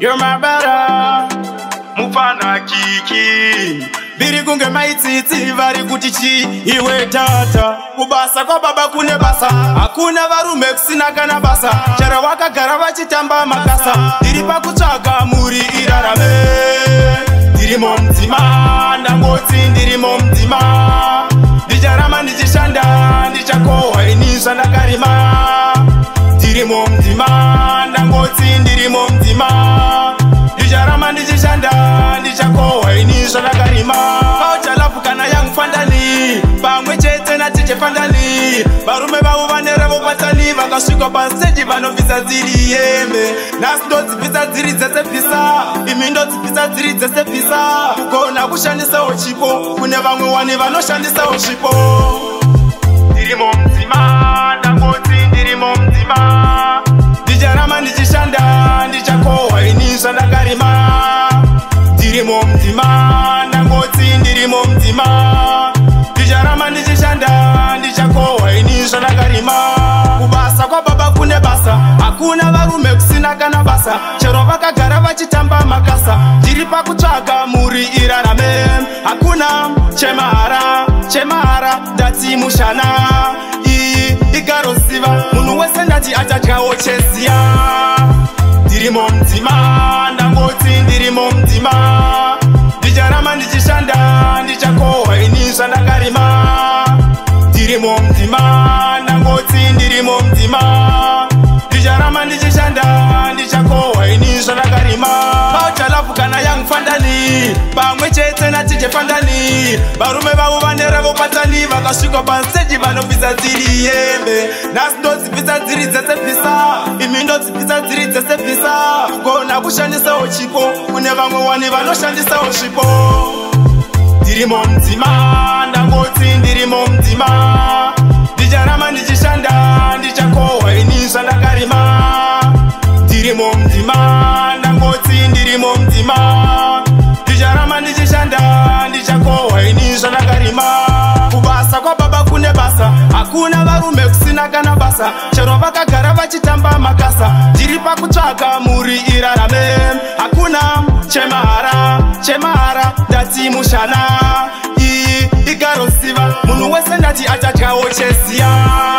You're my brother Mufana kiki Biri kunge maititi vari kuti chi iwe tata Kubasa kwa baba kune basa Hakuna varume kusina kana basa Chara wakagara vachitamba makasa Diri pakutsvaga muri irarame Diri mumdzima ndangoti ndiri mumdzima Ndicharama ndichishanda ndichakohwa ini zvandakarima Diri mumdzima ndangoti ndiri mumdzima ndichashanda ndichakohwaini zvandakarima pauchalapu kana young fandali pamwe chete natiche fandali varume vavo vane ravo patani vakasvikwa pasteji vanobvisa dziri yembe nhasi ndodzibvisa dziri dzesebvisa imi ndodzibvisa dziri dzesebvisa kugona kushandisawo chipo kune vamwe wani vanoshandisawo chipo dirimo hakuna varume kusina kana basa chero vakagara vachitamba makasa ndiri pakutsvaga muri irarame hakuna chemahara chemahara ndati mushana iyi igarosiva munhu wese ndati achadyawo cheziya yeah. fandani pamwe chete natije fandani varume vavo vane ravo patani vakasvika paseji vanobvisa dziri yembe nhasi ndodzibvisa dziri dzesebvisa imi ndodzibvisa dziri dzesebvisa gona kushandisawo chipo kune vamwe wani vanoshandisawo svipo ndirimo mudzima ndangoti ndirimo mudzima ndicharama ndichishanda ndichakohwa ini zvandakarima ndirimo mudzima ndangoti ndirimo mudzima hakuna varume kusina kana basa chero vakagara vachitamba makasa ndiri pakutsvaka muri irarame hakuna chemahara chemahara ndati mushana ii igarosiva munhu wese ndati achadyawo cheziya yeah.